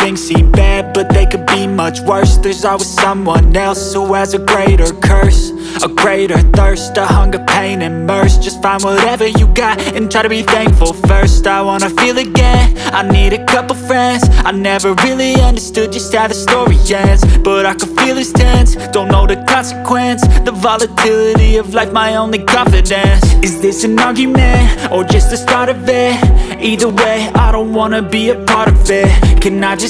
things seem bad, but they could be much worse. There's always someone else who has a greater curse A greater thirst, a hunger, pain, and mercy. Just find whatever you got and try to be thankful first. I wanna feel again, I need a couple friends. I never really understood just how the story ends But I can feel it's tense, don't know the consequence The volatility of life, my only confidence. Is this an argument, or just the start of it? Either way, I don't wanna be a part of it. Can I just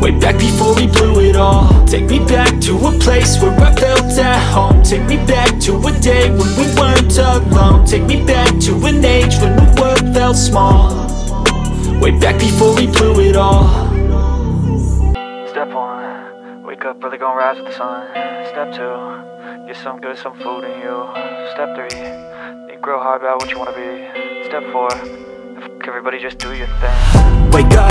Way back before we blew it all. Take me back to a place where I felt at home. Take me back to a day when we weren't alone. Take me back to an age when the world felt small. Way back before we blew it all. Step one, wake up early, gonna rise with the sun. Step two, get some good, some food in you. Step three, think real hard about what you wanna be. Step four, everybody, just do your thing. Wake up,